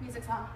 Music song.